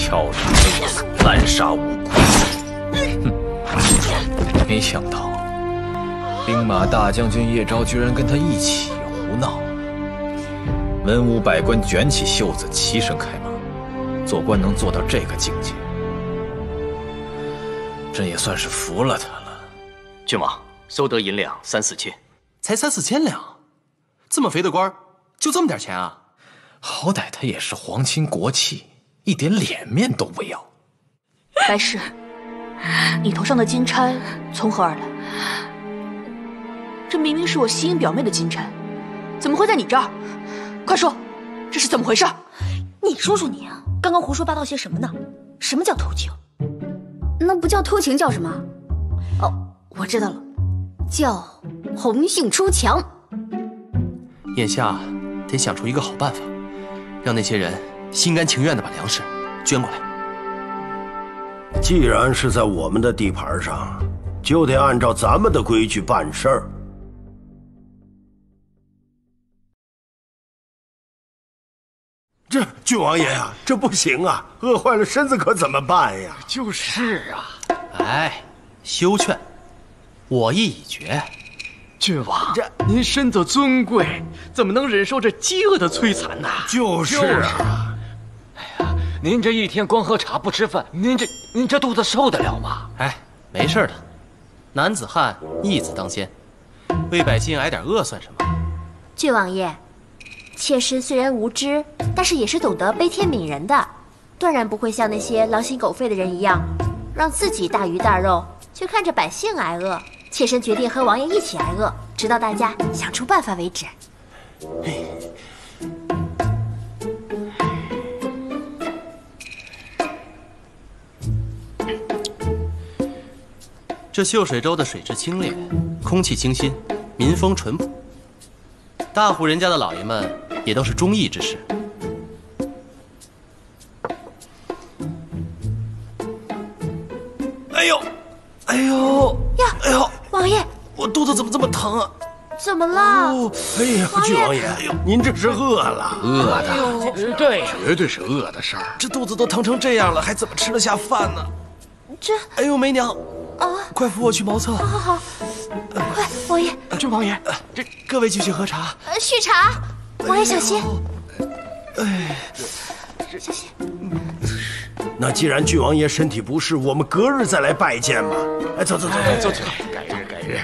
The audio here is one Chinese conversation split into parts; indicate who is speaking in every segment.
Speaker 1: 敲打勒索、滥杀无辜。哼，没想到兵马大将军叶昭居然跟他一起胡闹。文武百官卷起袖子，齐声开骂。做官能做到这个境界，朕也算是服了他了。
Speaker 2: 郡王，收得银两三四千，
Speaker 3: 才三四千两，这么肥的官，就这么点钱啊？
Speaker 1: 好歹他也是皇亲国戚，一点脸面都不要。
Speaker 4: 白氏，你头上的金钗从何而来？这明明是我西英表妹的金钗，怎么会在你这儿？快说，这是怎么回事？
Speaker 5: 你说说你啊，刚刚胡说八道些什么呢？什么叫偷情？
Speaker 6: 那不叫偷情，叫什么？
Speaker 5: 哦，我知道了，叫红杏出墙。
Speaker 3: 眼下得想出一个好办法，让那些人心甘情愿的把粮食捐过来。
Speaker 7: 既然是在我们的地盘上，就得按照咱们的规矩办事儿。这郡王爷呀，这不行啊，饿坏了身子可怎么办呀？
Speaker 8: 就是啊，
Speaker 3: 哎，休劝，我意已决。
Speaker 8: 郡王，这您身子尊贵，怎么能忍受这饥饿的摧残呢？
Speaker 7: 就是啊。
Speaker 8: 您这一天光喝茶不吃饭，您这您这肚子受得了吗？
Speaker 3: 哎，没事的，男子汉义字当先，为百姓挨点饿算什么？
Speaker 5: 郡王爷。妾身虽然无知，但是也是懂得悲天悯人的，断然不会像那些狼心狗肺的人一样，让自己大鱼大肉，却看着百姓挨饿。妾身决定和王爷一起挨饿，直到大家想出办法为止。
Speaker 3: 这秀水州的水质清冽，空气清新，民风淳朴，大户人家的老爷们。也都是忠义之士。
Speaker 7: 哎呦，哎呦
Speaker 5: 呀！哎呦，王爷，
Speaker 7: 我肚子怎么这么疼啊？
Speaker 5: 怎么了？
Speaker 7: 哎呀，郡王爷，哎呦，您这是饿了？
Speaker 8: 饿的，对，绝对是饿的事儿。
Speaker 3: 这肚子都疼成这样了，还怎么吃得下饭呢？
Speaker 5: 这……
Speaker 3: 哎呦，梅娘，啊，快扶我去茅厕。
Speaker 5: 好好好，快，王爷，
Speaker 8: 郡王爷，
Speaker 3: 这各位继续喝茶。
Speaker 5: 续茶。王爷小心！哎，小心！
Speaker 7: 那既然郡王爷身体不适，我们隔日再来拜见吧。哎，走走走走走，
Speaker 8: 改日改日。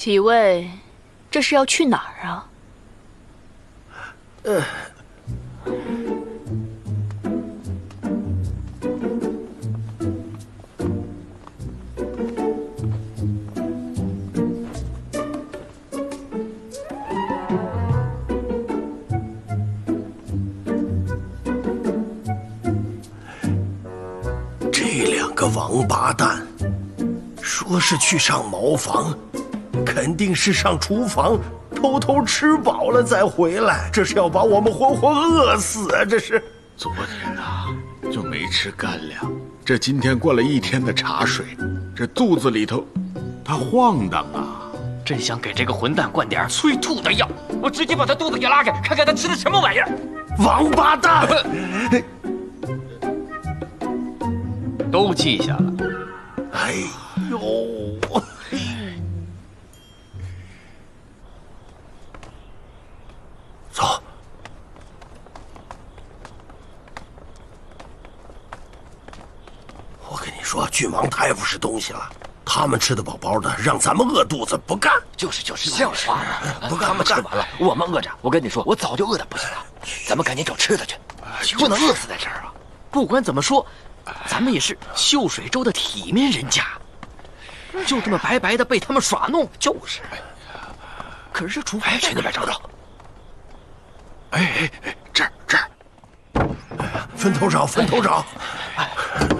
Speaker 4: 几位？这是要去哪儿啊？呃，
Speaker 7: 这两个王八蛋，说是去上茅房。肯定是上厨房偷偷吃饱了再回来，这是要把我们活活饿死啊！这是
Speaker 9: 昨天呐就没吃干粮，这今天灌了一天的茶水，这肚子里头他晃荡啊！
Speaker 2: 真想给这个混蛋灌点催吐的药，我直接把他肚子给拉开，看看他吃的什么玩意儿！
Speaker 7: 王八蛋！
Speaker 2: 都记下了。
Speaker 7: 哎呦！走！我跟你说，郡王太不是东西了。他们吃的饱饱的，让咱们饿肚子不干。
Speaker 2: 就是就是，笑话吗？不干，他们吃完了，我们饿着。我跟你说，我早就饿得不行了。咱们赶紧找吃的去，不能饿死在这儿啊！不管怎么说，咱们也是秀水州的体面人家，就这么白白的被他们耍弄，就是。可是这厨房
Speaker 7: 去那边找找。
Speaker 9: 哎哎哎，这儿这儿，
Speaker 7: 分头找分头找。找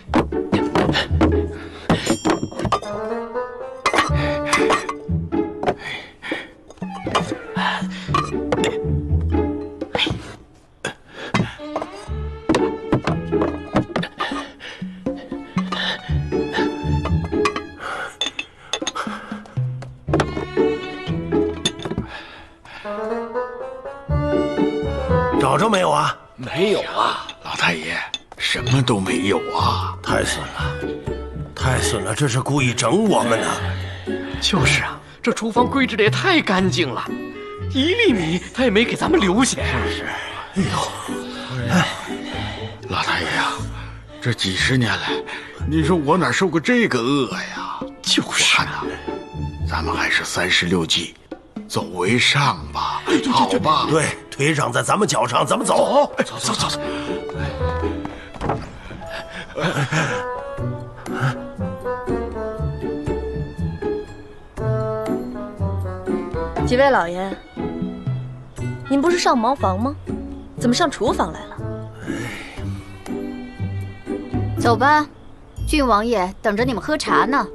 Speaker 7: 整我们呢。
Speaker 8: 就是啊，这厨房归置的也太干净了，一粒米他也没给咱们留下。
Speaker 7: 是是。哎呦，
Speaker 9: 哎，老太爷呀，这几十年来，你说我哪受过这个饿呀？
Speaker 8: 就是
Speaker 9: 啊，咱们还是三十六计，走为上吧。好吧，
Speaker 7: 对，腿长在咱们脚上，咱们走，
Speaker 8: 走走走走。
Speaker 10: 几位老爷，您不是上茅房吗？怎么上厨房来了？
Speaker 6: 走吧，郡王爷等着你们喝茶呢。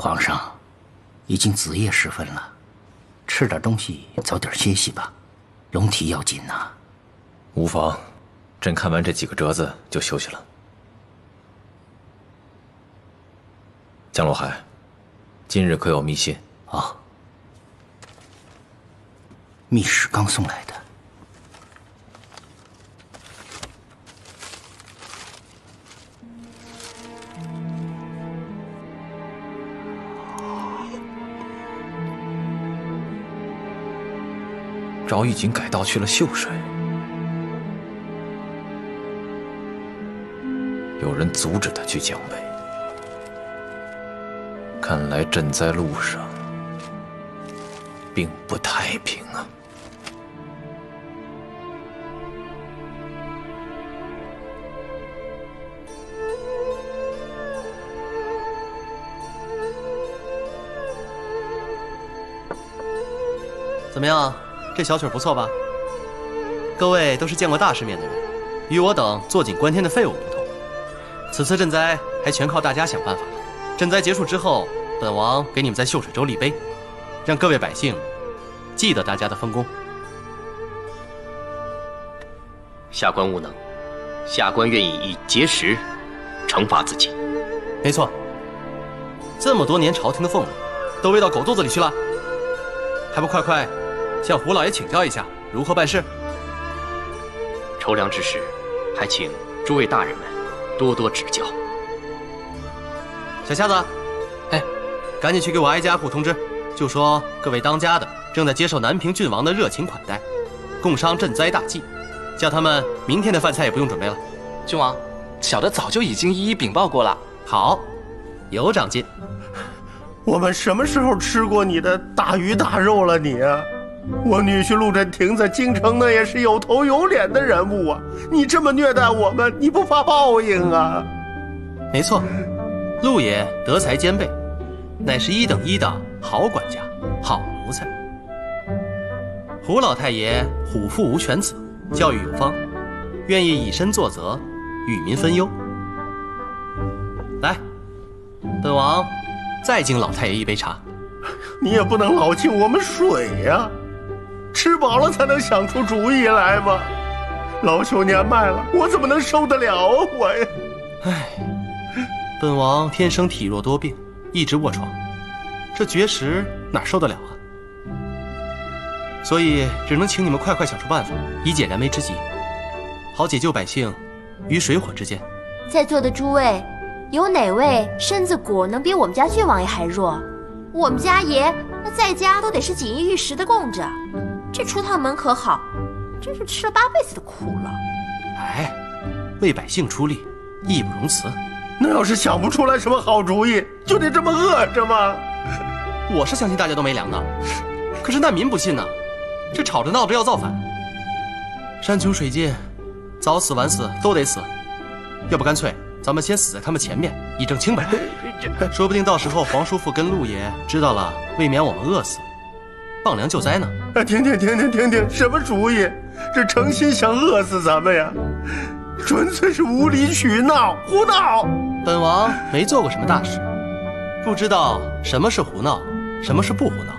Speaker 11: 皇上，已经子夜时分了，吃点东西，早点歇息吧，龙体要紧呐。
Speaker 1: 无妨，朕看完这几个折子就休息了。江洛海，今日可有密信？
Speaker 11: 啊，密使刚送来的。
Speaker 1: 早已经改道去了秀水，有人阻止他去江北。看来朕在路上并不太平啊！
Speaker 3: 怎么样？这小曲不错吧？各位都是见过大世面的人，与我等坐井观天的废物不同。此次赈灾还全靠大家想办法了。赈灾结束之后，本王给你们在秀水州立碑，让各位百姓记得大家的丰功。
Speaker 2: 下官无能，下官愿意以节食惩罚自己。
Speaker 3: 没错，这么多年朝廷的俸禄都喂到狗肚子里去了，还不快快！向胡老爷请教一下如何办事。
Speaker 2: 筹粮之事，还请诸位大人们多多指教。
Speaker 3: 小瞎子，哎，赶紧去给我挨家户通知，就说各位当家的正在接受南平郡王的热情款待，共商赈灾大计，叫他们明天的饭菜也不用准备了。
Speaker 2: 郡王，小的早就已经一一禀报过了。
Speaker 3: 好，有长进。
Speaker 7: 我们什么时候吃过你的大鱼大肉了？你啊！我女婿陆振廷在京城那也是有头有脸的人物啊！你这么虐待我们，你不怕报应啊？
Speaker 3: 没错，陆爷德才兼备，乃是一等一的好管家、好奴才。胡老太爷虎父无犬子，教育有方，愿意以身作则，与民分忧。来，本王再敬老太爷一杯茶。
Speaker 7: 你也不能老敬我们水呀！吃饱了才能想出主意来嘛！老朽年迈了，我怎么能受得了我呀？
Speaker 3: 唉，本王天生体弱多病，一直卧床，这绝食哪受得了啊？所以只能请你们快快想出办法，以解燃眉之急，好解救百姓于水火之间。
Speaker 5: 在座的诸位，有哪位身子骨能比我们家郡王爷还弱？我们家爷那在家都得是锦衣玉食的供着。这出趟门可好，真是吃了八辈子的苦了。
Speaker 3: 哎，为百姓出力，义不容辞。
Speaker 7: 那要是想不出来什么好主意，就得这么饿着吗？
Speaker 3: 我是相信大家都没粮的，可是难民不信呢，这吵着闹着要造反。山穷水尽，早死晚死都得死，要不干脆咱们先死在他们前面，以证清白。说不定到时候黄叔父跟陆爷知道了，未免我们饿死，放粮救灾呢。
Speaker 7: 啊，停停停停停停，什么主意？这诚心想饿死咱们呀？纯粹是无理取闹，胡闹！
Speaker 3: 本王没做过什么大事，不知道什么是胡闹，什么是不胡闹。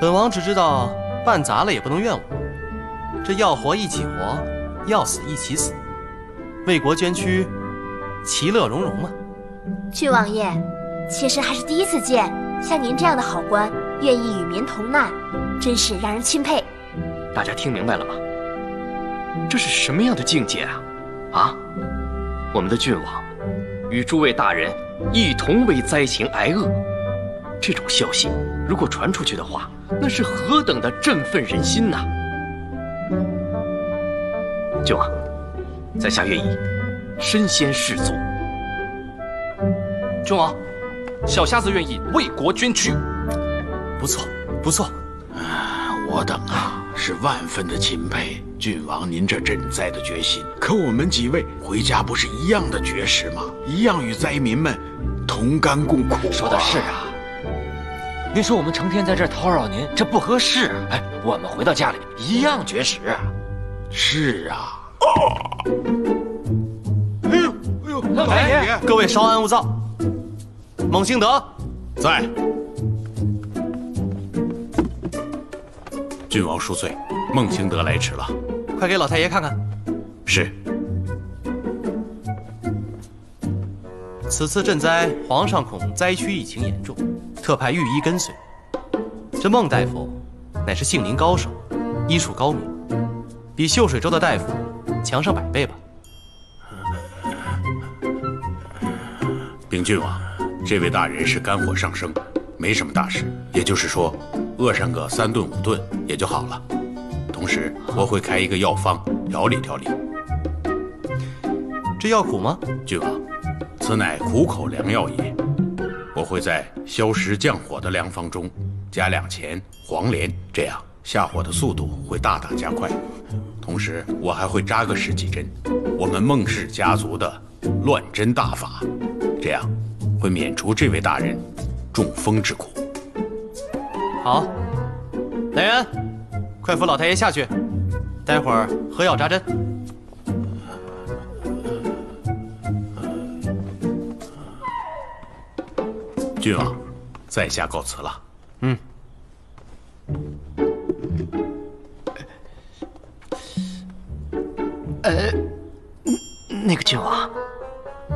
Speaker 3: 本王只知道办砸了也不能怨我，这要活一起活，要死一起死，为国捐躯，其乐融融嘛。
Speaker 5: 郡王爷，妾身还是第一次见像您这样的好官，愿意与民同难，真是让人钦佩。
Speaker 8: 大家听明白了吗？这是什么样的境界啊！啊，我们的郡王与诸位大人一同为灾情挨饿，这种消息如果传出去的话，那是何等的振奋人心呐！郡王，在下愿意身先士卒。郡王，小瞎子愿意为国捐躯。
Speaker 3: 不错，不错。
Speaker 9: 我等啊，是万分的钦佩郡王您这赈灾的决心。可我们几位回家不是一样的绝食吗？一样与灾民们同甘共苦。
Speaker 2: 说的是啊。您说我们成天在这儿叨扰您，这不合适。哎，我们回到家里一样绝食。
Speaker 9: 是啊。
Speaker 3: 哎呦哎呦，老太爷，各位稍安勿躁。孟兴德，
Speaker 9: 在。郡王恕罪，孟兴德来迟了。
Speaker 3: 快给老太爷看看。
Speaker 9: 是。
Speaker 3: 此次赈灾，皇上恐灾区疫情严重，特派御医跟随。这孟大夫乃是杏林高手，医术高明，比秀水州的大夫强上百倍吧。
Speaker 9: 禀郡王。这位大人是肝火上升，没什么大事，也就是说，饿上个三顿五顿也就好了。同时，我会开一个药方调理调理。
Speaker 3: 这药苦吗？
Speaker 9: 郡王，此乃苦口良药也。我会在消食降火的良方中加两钱黄连，这样下火的速度会大大加快。同时，我还会扎个十几针，我们孟氏家族的乱针大法，这样。会免除这位大人中风之苦。
Speaker 3: 好，来人，快扶老太爷下去，待会儿喝药扎针。
Speaker 9: 郡王，在下告辞了。
Speaker 3: 嗯。
Speaker 8: 呃，那个郡王。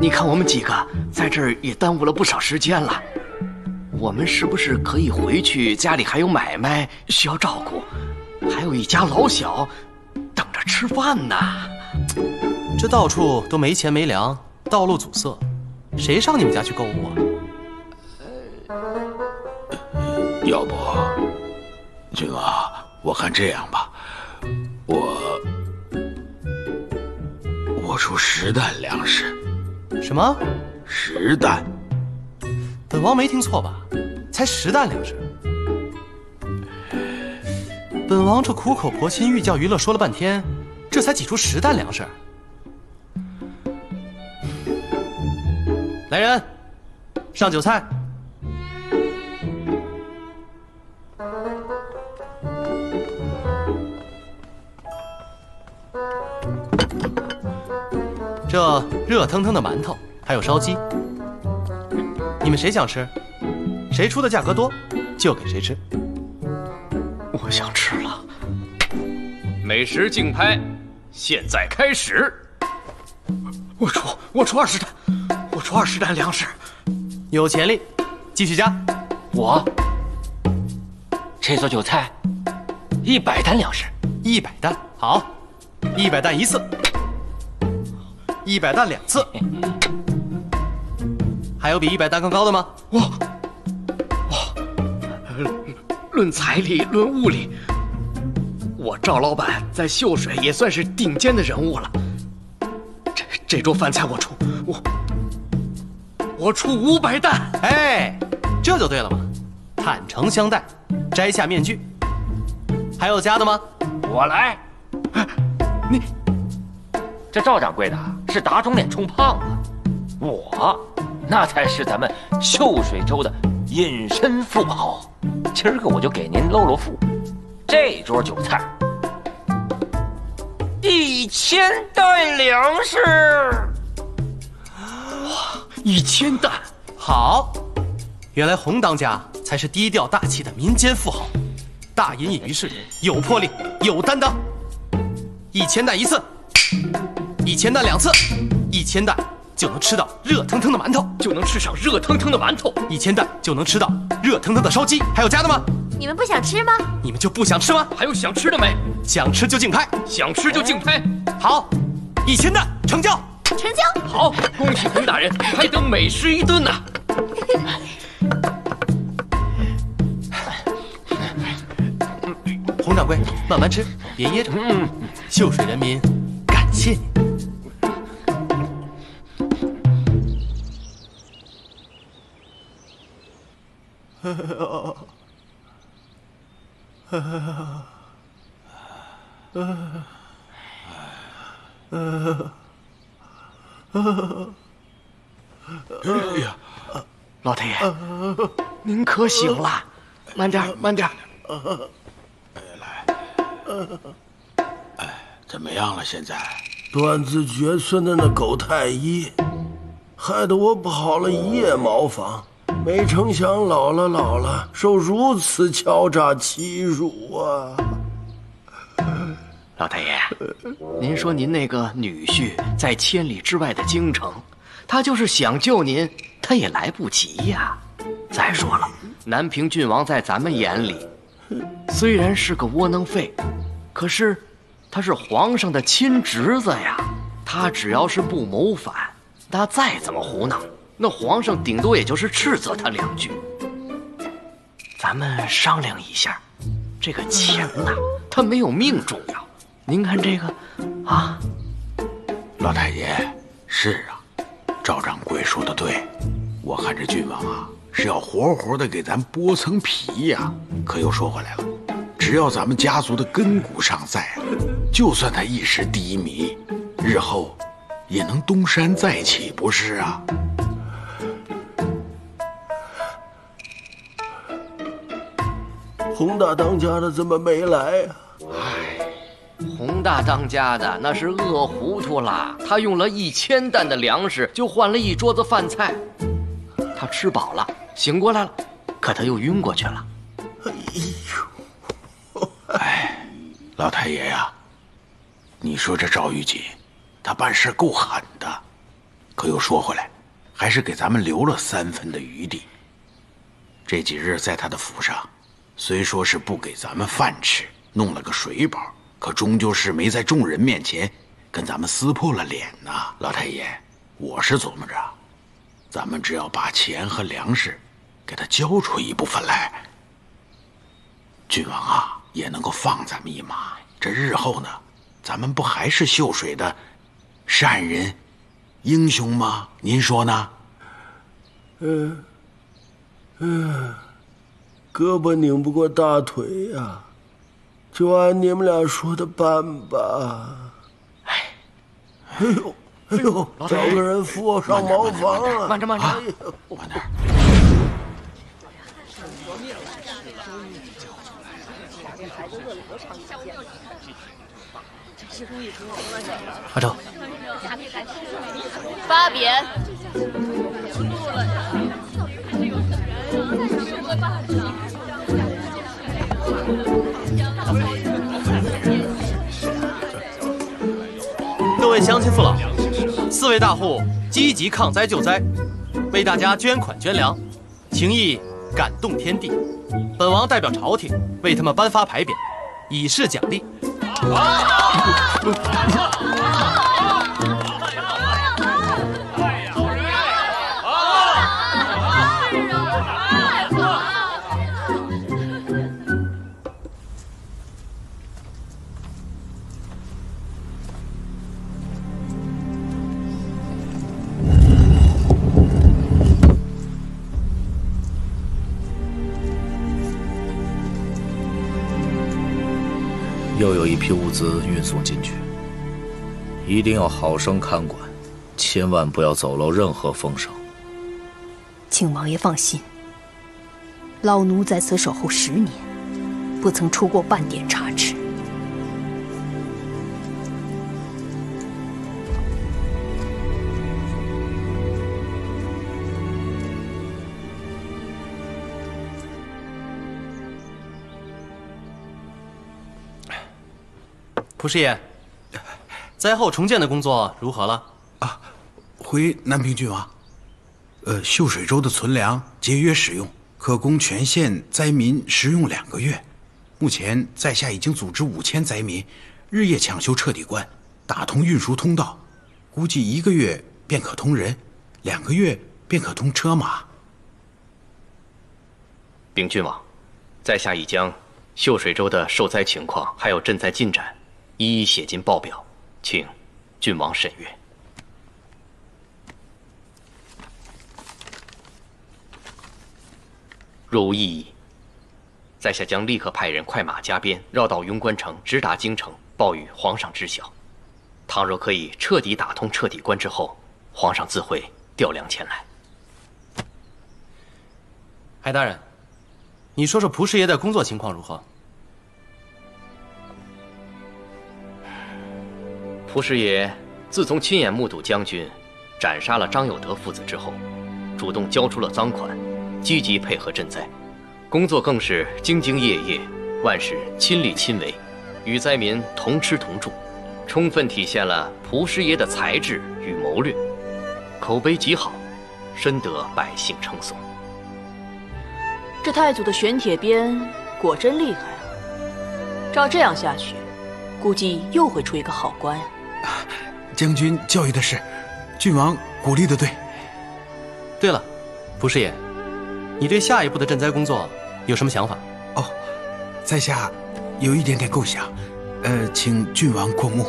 Speaker 8: 你看，我们几个在这儿也耽误了不少时间了。我们是不是可以回去？家里还有买卖需要照顾，还有一家老小等着吃饭呢。
Speaker 3: 这到处都没钱没粮，道路阻塞，谁上你们家去购物
Speaker 9: 啊？要不，君王，我看这样吧，我我出十担粮食。
Speaker 3: 什么？
Speaker 9: 十担？
Speaker 3: 本王没听错吧？才十担粮食？本王这苦口婆心寓教于乐说了半天，这才挤出十担粮食。来人，上酒菜。这热腾腾的馒头，还有烧鸡，你们谁想吃？谁出的价格多，就给谁吃。
Speaker 8: 我想吃了。美食竞拍，现在开始。我出，我出二十担，我出二十担粮食。
Speaker 3: 有潜力，继续加。
Speaker 2: 我这桌酒菜，一百担粮食，
Speaker 3: 一百担，好，一百担一次。一百担两次，还有比一百担更高的吗？
Speaker 8: 哇哇！论财力，论物力，我赵老板在秀水也算是顶尖的人物了。这这桌饭菜我出，我我出五百担。
Speaker 3: 哎，这就对了嘛！坦诚相待，摘下面具。还有加的吗？
Speaker 2: 我来。
Speaker 8: 你。
Speaker 2: 这赵掌柜的是打肿脸充胖子，我那才是咱们秀水州的隐身富豪。今儿个我就给您露露富，这桌酒菜，一千担粮食。
Speaker 8: 哇，一千担，
Speaker 3: 好！原来洪当家才是低调大气的民间富豪，大隐隐于市，有魄力，有担当。一千担一次。一千担两次，一千担就能吃到热腾腾的馒头，
Speaker 8: 就能吃上热腾腾的馒头。
Speaker 3: 一千担就能吃到热腾腾的烧鸡，还有加的吗？
Speaker 5: 你们不想吃吗？
Speaker 3: 你们就不想吃吗？
Speaker 8: 还有想吃的没？
Speaker 3: 想吃就竞拍，
Speaker 8: 想吃就竞拍。
Speaker 3: 好，一千担成交，
Speaker 5: 成交。
Speaker 8: 好，恭喜洪大人，还等美食一顿呢。
Speaker 3: 洪掌柜，慢慢吃，别噎着。嗯，秀水人民感谢你。
Speaker 8: 哎呀，老太爷，您可醒了？慢点，慢点。
Speaker 9: 来，哎，怎么样了？现在
Speaker 7: 断子绝孙的那狗太医，害得我跑了一夜茅房，没成想老了老了，受如此敲诈欺辱啊！
Speaker 8: 老太爷，您说您那个女婿在千里之外的京城，他就是想救您，他也来不及呀。再说了，南平郡王在咱们眼里，虽然是个窝囊废，可是他是皇上的亲侄子呀。他只要是不谋反，他再怎么胡闹，那皇上顶多也就是斥责他两句。咱们商量一下，这个钱呐，他没有命重要。您看这个，啊，
Speaker 9: 老太爷，是啊，赵掌柜说的对，我看这郡王啊是要活活的给咱剥层皮呀。可又说回来了，只要咱们家族的根骨尚在，就算他一时低迷，日后也能东山再起，不是啊？
Speaker 7: 洪大当家的怎么没来呀？
Speaker 8: 唉。洪大当家的那是饿糊涂了，他用了一千担的粮食就换了一桌子饭菜。他吃饱了，醒过来了，可他又晕过去了。哎
Speaker 9: 呦，哎，老太爷呀，你说这赵玉锦，他办事够狠的，可又说回来，还是给咱们留了三分的余地。这几日在他的府上，虽说是不给咱们饭吃，弄了个水饱。可终究是没在众人面前跟咱们撕破了脸呐，老太爷，我是琢磨着，咱们只要把钱和粮食给他交出一部分来，郡王啊也能够放咱们一马。这日后呢，咱们不还是秀水的善人、英雄吗？您说呢？
Speaker 7: 嗯嗯，胳膊拧不过大腿呀。就按你们俩说的办吧。哎，哎呦，哎呦，找个人扶我上茅房啊！
Speaker 8: 慢着，慢着，慢
Speaker 9: 点。
Speaker 3: 阿周，
Speaker 4: 八扁。
Speaker 3: 各位乡亲父老，四位大户积极抗灾救灾，为大家捐款捐粮，情谊感动天地。本王代表朝廷为他们颁发牌匾，以示奖励。
Speaker 1: 又批物资运送进去，一定要好生看管，千万不要走漏任何风声。
Speaker 12: 请王爷放心，老奴在此守候十年，不曾出过半点差
Speaker 3: 蒲师爷，灾后重建的工作如何了？
Speaker 9: 啊，回南平郡王。呃，秀水州的存粮节约使用，可供全县灾民食用两个月。目前在下已经组织五千灾民，日夜抢修彻底关，打通运输通道，估计一个月便可通人，两个月便可通车马。
Speaker 8: 禀郡王，在下已将秀水州的受灾情况还有赈灾进展。一一写进报表，请郡王审阅。若无异议，在下将立刻派人快马加鞭，绕道云关城，直达京城，报与皇上知晓。倘若可以彻底打通彻底关之后，皇上自会调粮前来。
Speaker 3: 海大人，你说说蒲师爷的工作情况如何？
Speaker 8: 蒲师爷自从亲眼目睹将军斩杀了张有德父子之后，主动交出了赃款，积极配合赈灾，工作更是兢兢业业，万事亲力亲为，与灾民同吃同住，充分体现了蒲师爷的才智与谋略，口碑极好，深得百姓称颂。
Speaker 4: 这太祖的玄铁鞭果真厉害啊！照这样下去，估计又会出一个好官。
Speaker 9: 将军教育的是，郡王鼓励的对。
Speaker 3: 对了，蒲师爷，你对下一步的赈灾工作有什么想法？
Speaker 9: 哦，在下有一点点构想，呃，请郡王过目。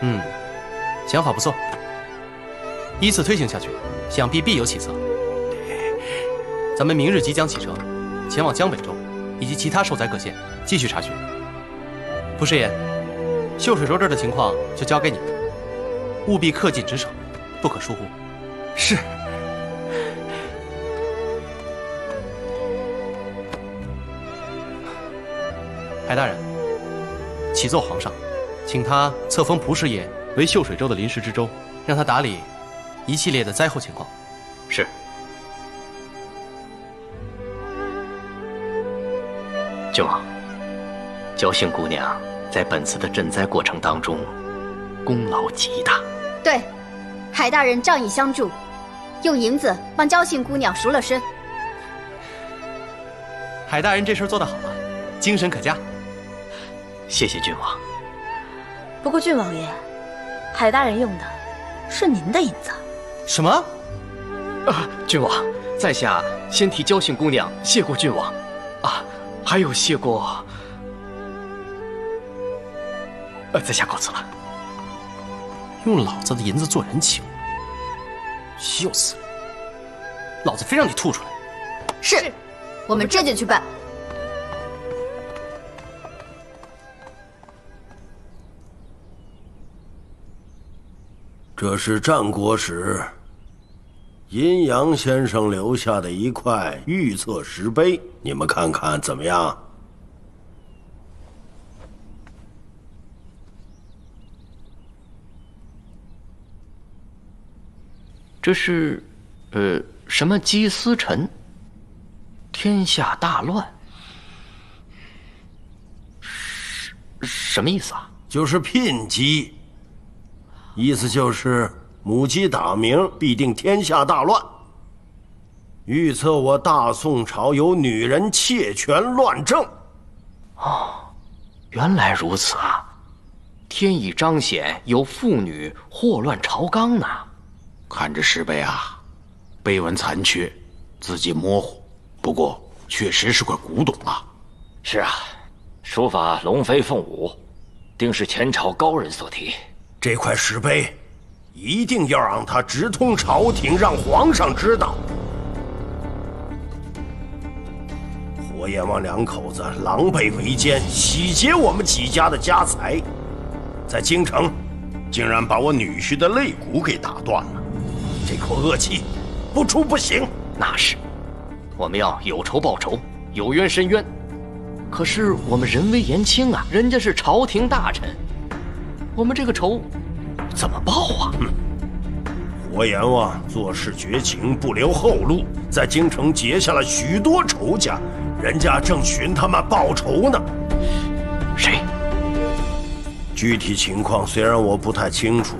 Speaker 3: 嗯，想法不错，依次推行下去，想必必有起色。咱们明日即将启程。前往江北州以及其他受灾各县继续查询。蒲师爷，秀水州这儿的情况就交给你了，务必恪尽职守，不可疏忽。
Speaker 9: 是。
Speaker 3: 海大人，启奏皇上，请他册封蒲师爷为秀水州的临时知州，让他打理一系列的灾后情况。
Speaker 8: 是。焦姓姑娘在本次的赈灾过程当中，功劳极大。
Speaker 6: 对，海大人仗义相助，用银子帮焦姓姑娘赎了身。
Speaker 3: 海大人这事做得好啊，精神可嘉。
Speaker 8: 谢谢郡王。
Speaker 10: 不过郡王爷，海大人用的是您的银子。
Speaker 3: 什么？
Speaker 8: 啊，郡王，在下先替焦姓姑娘谢过郡王。啊。还有谢过，呃，在下告辞了。
Speaker 3: 用老子的银子做人情，笑死了！老子非让你吐出来！
Speaker 6: 是，我们这就去办。
Speaker 7: 这是战国时阴阳先生留下的一块预测石碑。你们看看怎么样？
Speaker 8: 这是，呃，什么姬思臣？天下大乱？什什么意思啊？
Speaker 7: 就是聘鸡，意思就是母鸡打鸣，必定天下大乱。预测我大宋朝有女人窃权乱政。
Speaker 8: 哦，原来如此啊！天意彰显有妇女祸乱朝纲呢。
Speaker 9: 看这石碑啊，碑文残缺，字迹模糊，不过确实是块古董啊。
Speaker 2: 是啊，书法龙飞凤舞，定是前朝高人所题。
Speaker 7: 这块石碑，一定要让他直通朝廷，让皇上知道。火阎王两口子狼狈为奸，洗劫我们几家的家财，在京城竟然把我女婿的肋骨给打断了，这口恶气不出不行。
Speaker 8: 那是，我们要有仇报仇，有冤申冤。可是我们人微言轻啊，人家是朝廷大臣，我们这个仇怎么报啊？
Speaker 7: 嗯活阎王做事绝情，不留后路，在京城结下了许多仇家，人家正寻他们报仇呢。
Speaker 8: 谁？
Speaker 7: 具体情况虽然我不太清楚，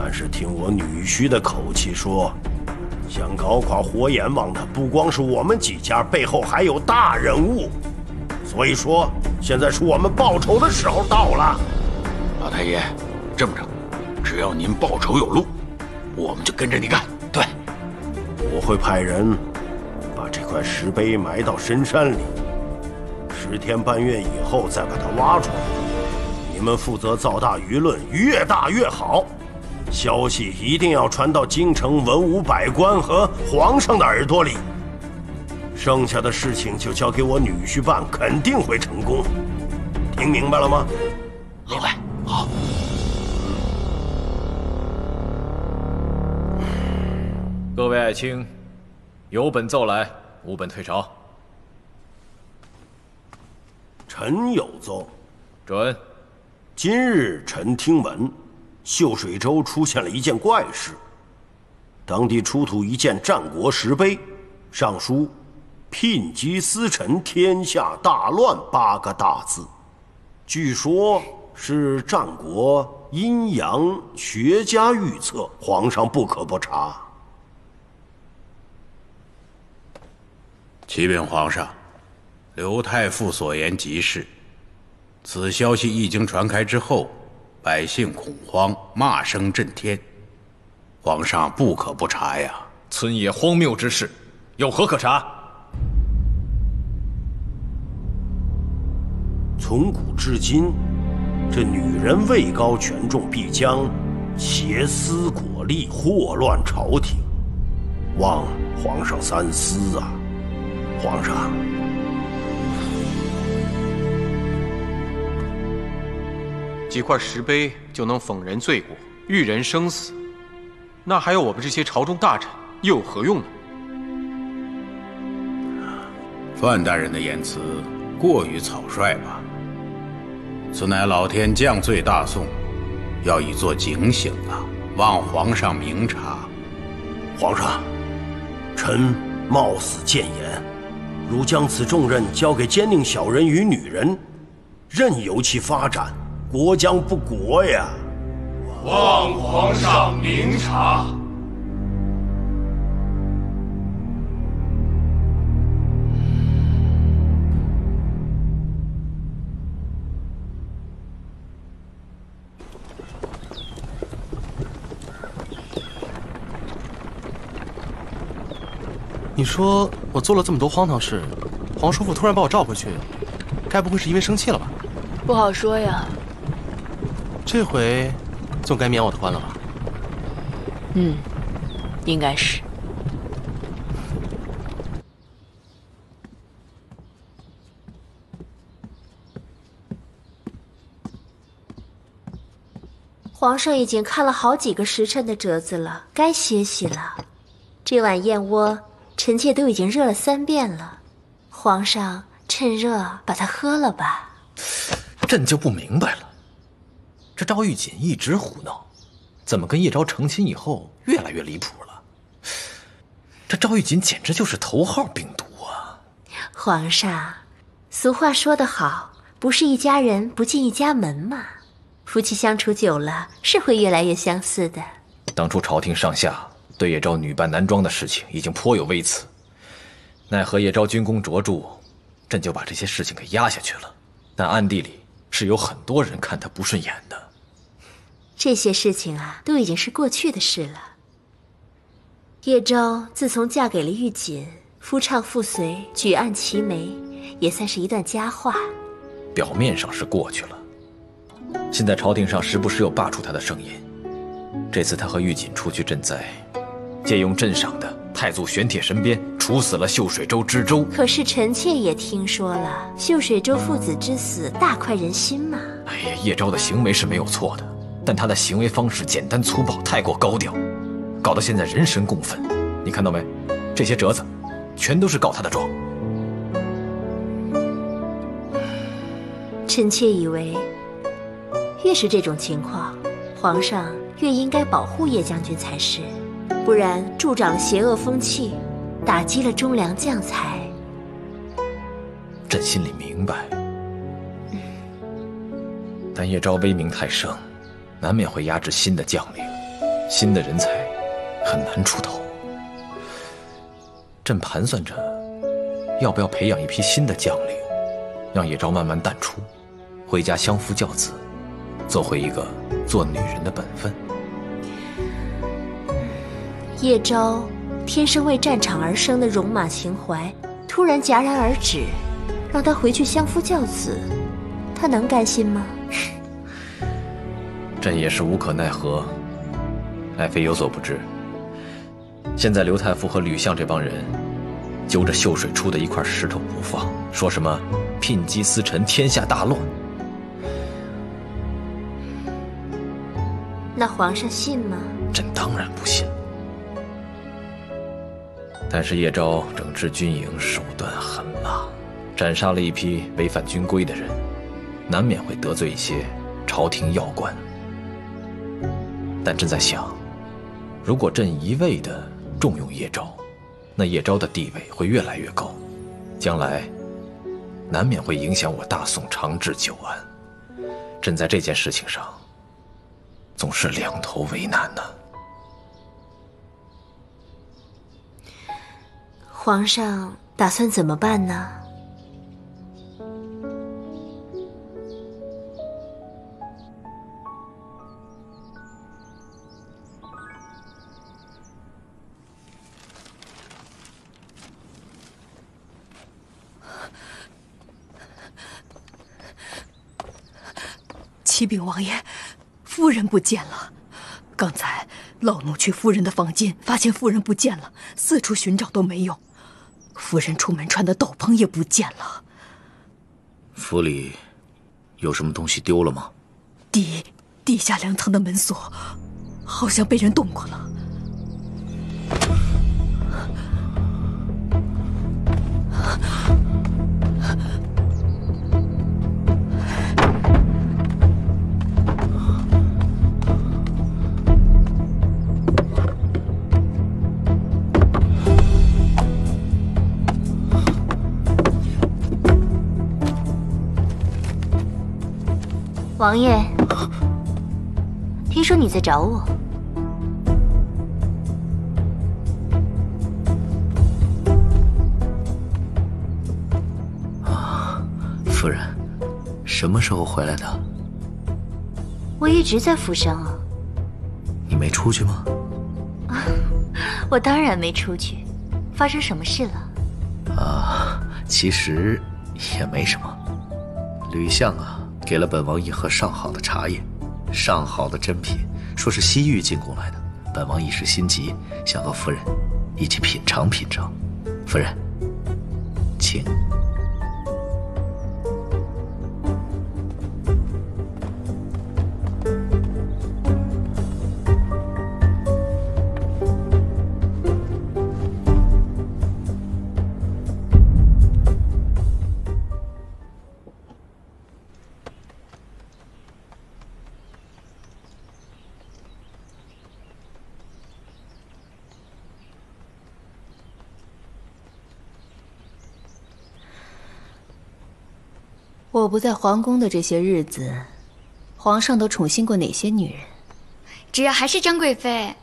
Speaker 7: 但是听我女婿的口气说，想搞垮火阎王的不光是我们几家，背后还有大人物。所以说，现在是我们报仇的时候到了。
Speaker 9: 老太爷，这么着，只要您报仇有路。我们就跟着你干。
Speaker 8: 对，
Speaker 7: 我会派人把这块石碑埋到深山里，十天半月以后再把它挖出来。你们负责造大舆论，越大越好，消息一定要传到京城文武百官和皇上的耳朵里。剩下的事情就交给我女婿办，肯定会成功。听明白了吗？
Speaker 8: 明白。
Speaker 9: 好。
Speaker 1: 各位爱卿，有本奏来，无本退朝。
Speaker 7: 臣有奏，
Speaker 1: 准。
Speaker 7: 今日臣听闻，秀水州出现了一件怪事。当地出土一件战国石碑，上书“聘击司臣，天下大乱”八个大字，据说是战国阴阳学家预测，皇上不可不查。
Speaker 9: 启禀皇上，刘太傅所言极是。此消息一经传开之后，百姓恐慌，骂声震天。皇上不可不查呀！
Speaker 1: 村野荒谬之事，有何可查？
Speaker 7: 从古至今，这女人位高权重，必将挟私裹利，祸乱朝廷，望皇上三思啊！皇上，
Speaker 13: 几块石碑就能讽人罪过、喻人生死，那还有我们这些朝中大臣又有何用呢？
Speaker 9: 范大人的言辞过于草率吧？此乃老天降罪大宋，要以作警醒啊！望皇上明察。
Speaker 7: 皇上，臣冒死谏言。如将此重任交给奸佞小人与女人，任由其发展，国将不国呀！
Speaker 14: 望皇上明察。
Speaker 3: 你说我做了这么多荒唐事，皇叔父突然把我召回去，该不会是因为生气了吧？
Speaker 4: 不好说呀。
Speaker 3: 这回总该免我的官了吧？
Speaker 4: 嗯，应该是。
Speaker 5: 皇上已经看了好几个时辰的折子了，该歇息了。这碗燕窝。臣妾都已经热了三遍了，皇上趁热把它喝了吧。
Speaker 1: 朕就不明白了，这赵玉锦一直胡闹，怎么跟叶昭成亲以后越来越离谱了？这赵玉锦简直就是头号病毒啊！
Speaker 5: 皇上，俗话说得好，不是一家人不进一家门嘛。夫妻相处久了，是会越来越相似的。
Speaker 1: 当初朝廷上下。对叶昭女扮男装的事情已经颇有微词，奈何叶昭军功卓著，朕就把这些事情给压下去了。但暗地里是有很多人看他不顺眼的。
Speaker 5: 这些事情啊，都已经是过去的事了。叶昭自从嫁给了玉锦，夫唱妇随，举案齐眉，也算是一段佳话。
Speaker 1: 表面上是过去了，现在朝廷上时不时有罢黜他的声音。这次他和玉锦出去赈灾。借用镇上的太祖玄铁神鞭，处死了秀水州知州。
Speaker 5: 可是臣妾也听说了，秀水州父子之死大快人心嘛。
Speaker 1: 哎呀，叶昭的行为是没有错的，但他的行为方式简单粗暴，太过高调，搞得现在人神共愤。你看到没？这些折子，全都是告他的状。
Speaker 5: 臣妾以为，越是这种情况，皇上越应该保护叶将军才是，不然助长了邪恶风气，打击了忠良将才。
Speaker 1: 朕心里明白，但叶昭威名太盛，难免会压制新的将领，新的人才很难出头。朕盘算着，要不要培养一批新的将领，让叶昭慢慢淡出。回家相夫教子，做回一个做女人的本分。
Speaker 5: 叶昭天生为战场而生的戎马情怀，突然戛然而止，让他回去相夫教子，他能甘心吗？
Speaker 1: 朕也是无可奈何。爱妃有所不知，现在刘太傅和吕相这帮人，揪着秀水出的一块石头不放，说什么聘姬司臣，天下大乱。
Speaker 5: 那皇上信吗？
Speaker 1: 朕当然不信。但是叶昭整治军营手段狠辣，斩杀了一批违反军规的人，难免会得罪一些朝廷要官。但朕在想，如果朕一味的重用叶昭，那叶昭的地位会越来越高，将来难免会影响我大宋长治久安。朕在这件事情上。总是两头为难呢。
Speaker 5: 皇上打算怎么办呢？
Speaker 12: 王爷。夫人不见了，刚才老奴去夫人的房间，发现夫人不见了，四处寻找都没有。夫人出门穿的斗篷也不见了。
Speaker 11: 府里有什么东西丢了吗？
Speaker 12: 地地下两层的门锁，好像被人动过了。
Speaker 5: 王爷，听说你在找我。
Speaker 11: 啊，夫人，什么时候回来的？
Speaker 5: 我一直在府上啊。
Speaker 11: 你没出去吗？
Speaker 5: 我当然没出去。发生什么事了？
Speaker 11: 啊，其实也没什么。吕相啊。给了本王一盒上好的茶叶，上好的珍品，说是西域进贡来的。本王一时心急，想和夫人一起品尝品尝。夫人，请。
Speaker 12: 我不在皇宫的这些日子，皇上都宠幸过哪些女人？
Speaker 15: 只要还是张贵妃，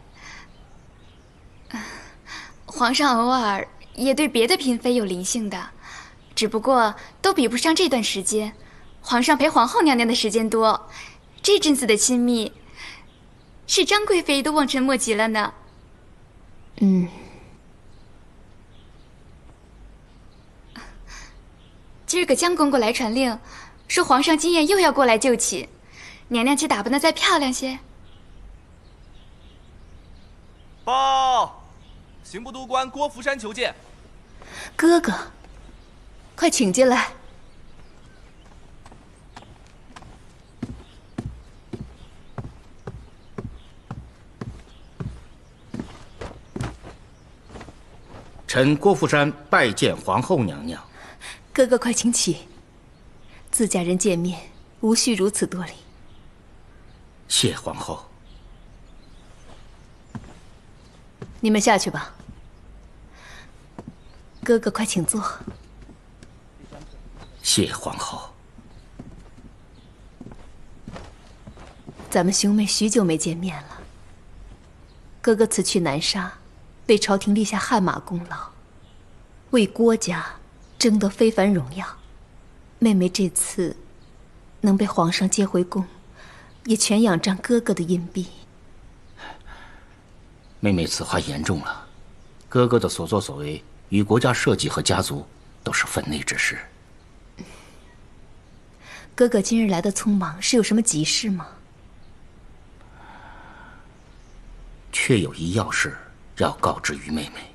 Speaker 15: 皇上偶尔也对别的嫔妃有灵性的，只不过都比不上这段时间，皇上陪皇后娘娘的时间多。这阵子的亲密，是张贵妃都望尘莫及了呢。
Speaker 12: 嗯。
Speaker 15: 今儿个江公公来传令，说皇上今夜又要过来就寝，娘娘且打扮的再漂亮些。
Speaker 16: 报，刑部都官郭福山求见。
Speaker 12: 哥哥，快请进来。
Speaker 16: 臣郭富山拜见皇后娘娘。
Speaker 12: 哥哥，快请起。自家人见面，无需如此多礼。
Speaker 16: 谢皇后。
Speaker 12: 你们下去吧。哥哥，快请坐。
Speaker 16: 谢皇后。
Speaker 12: 咱们兄妹许久没见面了。哥哥此去南沙。为朝廷立下汗马功劳，为郭家争得非凡荣耀。妹妹这次能被皇上接回宫，也全仰仗哥哥的荫庇。
Speaker 16: 妹妹此话言重了，哥哥的所作所为与国家社稷和家族都是分内之事。
Speaker 12: 哥哥今日来的匆忙，是有什么急事吗？
Speaker 16: 确有一要事。要告知于妹妹。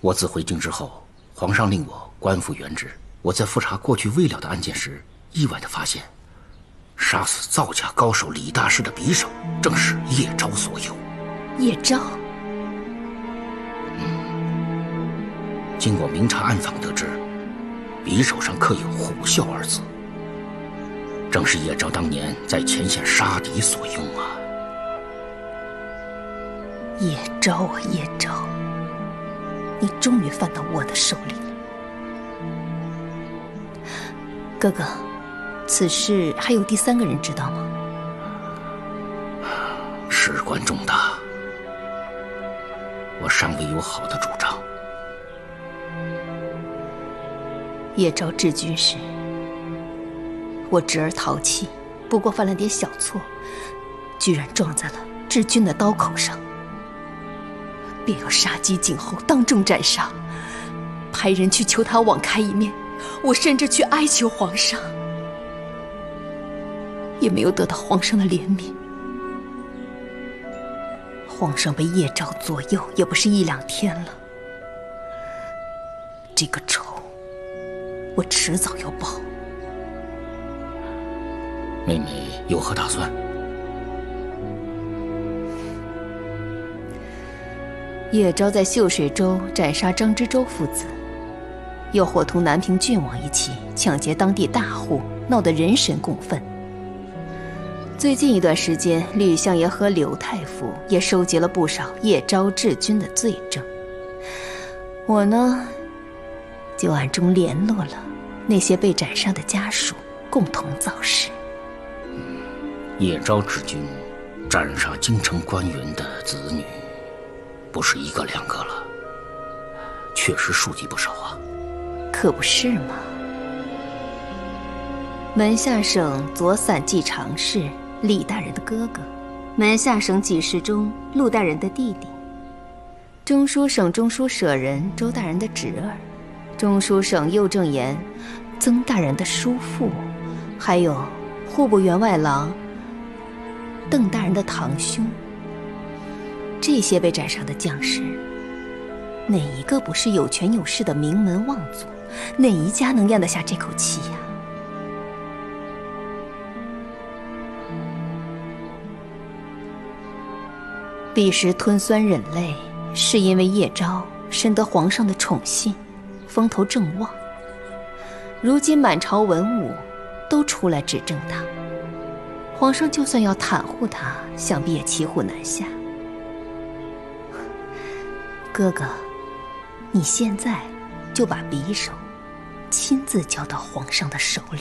Speaker 16: 我自回京之后，皇上令我官复原职。我在复查过去未了的案件时，意外的发现，杀死造假高手李大师的匕首，正是叶昭所有。
Speaker 12: 叶昭。
Speaker 16: 经过明察暗访得知，匕首上刻有“虎啸”二字，正是叶昭当年在前线杀敌所用啊。
Speaker 12: 叶昭啊，叶昭，你终于犯到我的手里了。哥哥，此事还有第三个人知道吗？
Speaker 16: 事关重大，我尚未有好的主张。
Speaker 12: 叶昭治军时，我侄儿淘气，不过犯了点小错，居然撞在了治军的刀口上。便要杀鸡儆猴，当众斩杀，派人去求他网开一面。我甚至去哀求皇上，也没有得到皇上的怜悯。皇上被叶昭左右，也不是一两天了。这个仇，我迟早要报。
Speaker 16: 妹妹有何打算？
Speaker 12: 叶昭在秀水州斩杀张之周父子，又伙同南平郡王一起抢劫当地大户，闹得人神共愤。最近一段时间，吕相爷和柳太傅也收集了不少叶昭治军的罪证。我呢，就暗中联络了那些被斩杀的家属，共同造势。
Speaker 16: 叶昭治军斩杀京城官员的子女。不是一个两个了，确实数计不少啊。
Speaker 12: 可不是嘛。门下省左散骑常侍李大人的哥哥，门下省给事中陆大人的弟弟，中书省中书舍人周大人的侄儿，中书省右正言曾大人的叔父，还有户部员外郎邓大人的堂兄。这些被斩杀的将士，哪一个不是有权有势的名门望族？哪一家能咽得下这口气呀？彼时吞酸忍泪，是因为叶昭深得皇上的宠信，风头正旺。如今满朝文武都出来指证他，皇上就算要袒护他，想必也骑虎难下。哥哥，你现在就把匕首亲自交到皇上的手里。